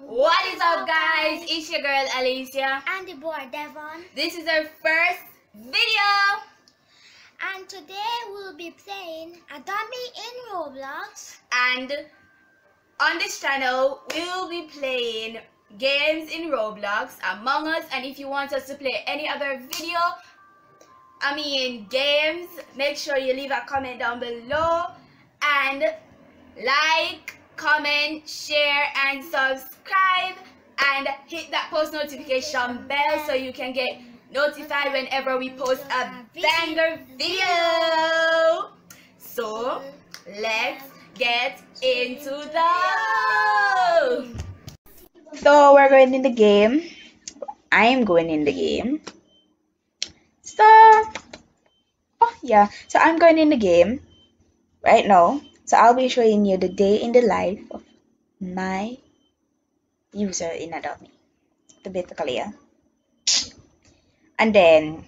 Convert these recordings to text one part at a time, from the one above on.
What is up, guys? It's your girl Alicia. And the boy Devon. This is our first video. And today we'll be playing Adopt Me in Roblox. And on this channel, we will be playing games in Roblox, Among Us. And if you want us to play any other video, I mean games, make sure you leave a comment down below. And like, comment, share, and subscribe. And hit that post notification bell so you can get notified whenever we post a banger video. So, let's get into the So we're going in the game. I am going in the game. So, oh yeah. So I'm going in the game right now. So I'll be showing you the day in the life of my user in Adopt Me. The basically, yeah. And then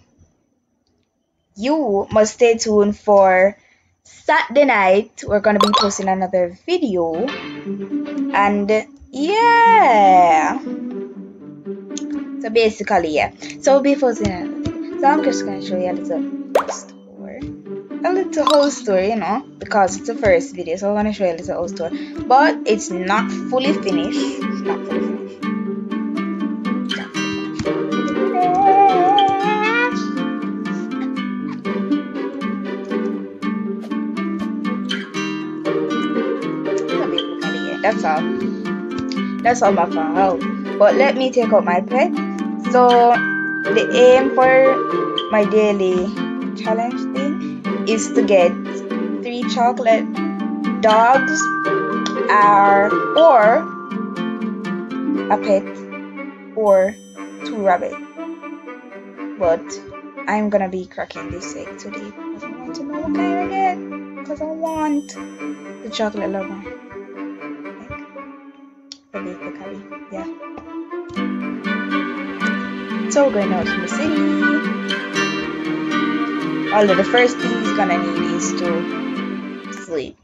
you must stay tuned for Saturday night. We're gonna be posting another video. And yeah. So basically, yeah. So we'll be posting another video. So I'm just gonna show you a little store. A little house story, you know, because it's the first video, so I'm gonna show you a little house story. But it's not fully finished. It's not fully finished. That's all. That's all my phone help. But let me take out my pet. So the aim for my daily challenge is to get three chocolate dogs or or a pet or two rabbits. But I'm gonna be cracking this egg today because I want to know what kind I get. Because I want the chocolate lover. Like, basically, yeah. So we're going out to the city. Although the first thing he's gonna need is to sleep.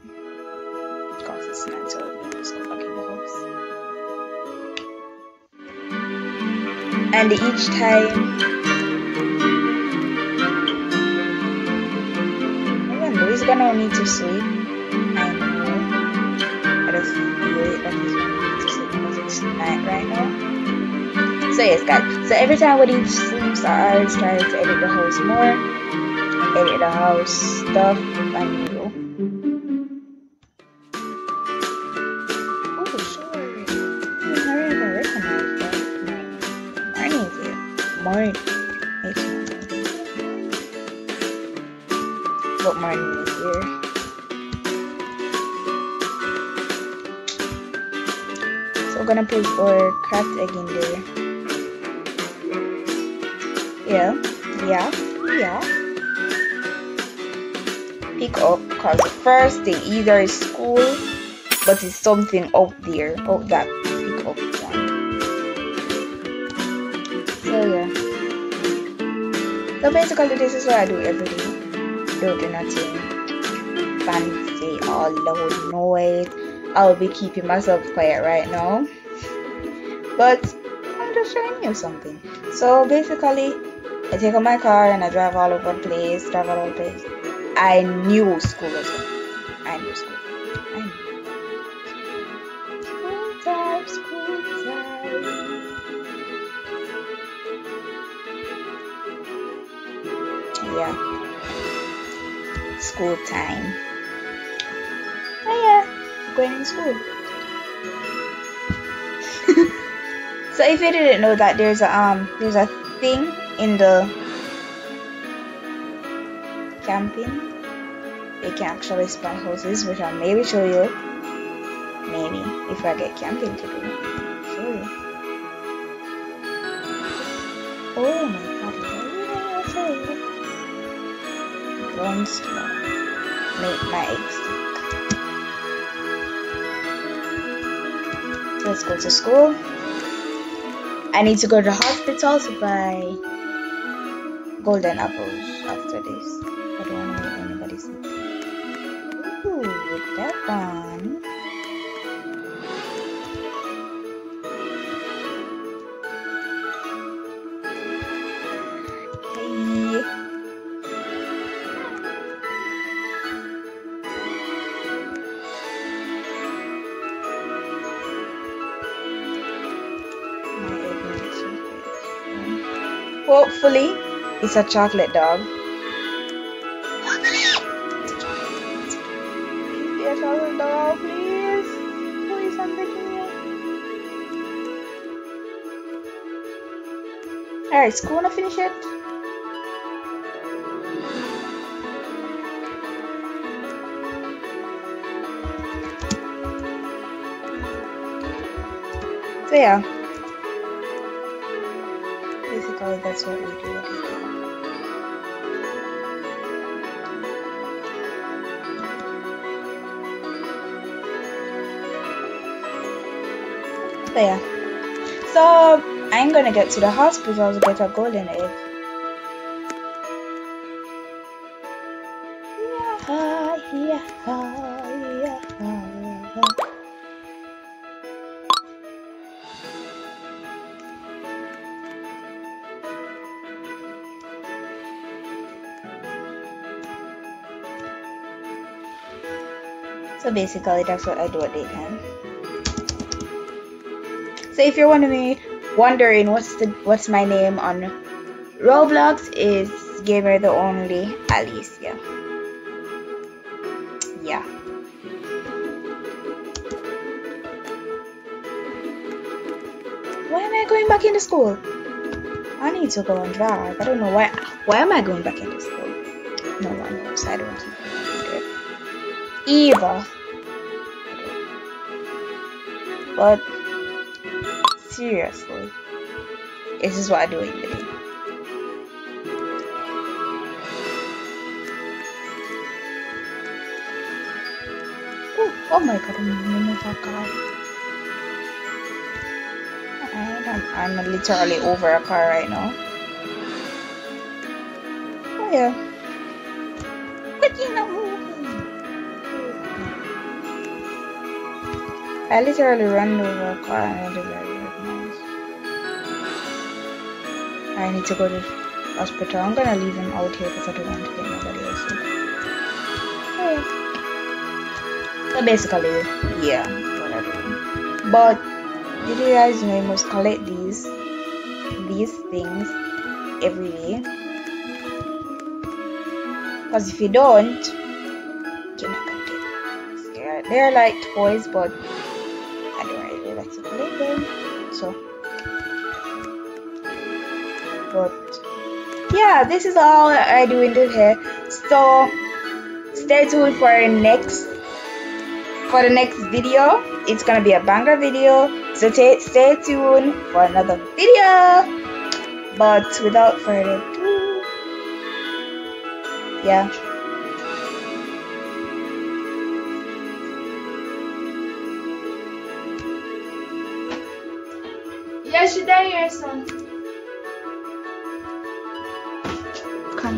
Because it's back in house. And each time though he's gonna need to sleep, I know. I just feel it that he's gonna need to sleep because it's night right now. So yes guys, so every time when he sleeps I always try to edit the house more. Edit the house stuff and you. Oh sure. I don't even recognize that. Here. Morning. It's. But morning is here. So we're gonna put our craft egg in there. Yeah, yeah, yeah. Pick up because first thing either is school, but it's something out there, out that pick up one. So yeah. So basically, this is what I do every day. Don't do nothing fancy or loud noise. I'll be keeping myself quiet right now. But I'm just showing you something. So basically, I take out my car and I drive all over the place, drive all over the place. I knew school was coming. I knew school. I knew. School time, school time. Yeah. School time. Oh yeah, going to school. so if you didn't know that there's a um there's a thing in the camping. You can actually spawn horses, which I'll maybe show you. Maybe if I get camping to do. Show you. Oh my god you don't make my eggs let's go to school. I need to go to the hospital to buy golden apples after this. I don't want to make anybody. Ooh, that one. Hopefully, it's a chocolate dog. Alright, school wanna finish it? So yeah. Basically that's what we do. So yeah. So I'm gonna get to the hospital to get a golden egg. So basically, that's what I do at daytime. So if you're wondering, wondering what's the what's my name on Roblox is Gamer the Only Alicia. Yeah. Why am I going back into school? I need to go and drive. I don't know why. Why am I going back into school? No one knows. I don't know. Eva. But seriously, this is what I do in the. Oh, my god, I'm middle of car. And I'm, I'm literally over a car right now. Oh yeah. Quick, now I literally ran over a car and I did I need to go to hospital. I'm gonna leave him out here because I don't want to get nobody else. Yeah. So basically, yeah, what I do. But did you guys know you must collect these these things every day? Because if you don't, you're not gonna get. They're, like toys, but I don't really like to play them. But yeah, this is all I do in here. So stay tuned for next for the next video. It's gonna be a banger video. So stay tuned for another video. But without further ado, yeah. Yes, you there,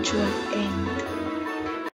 To end.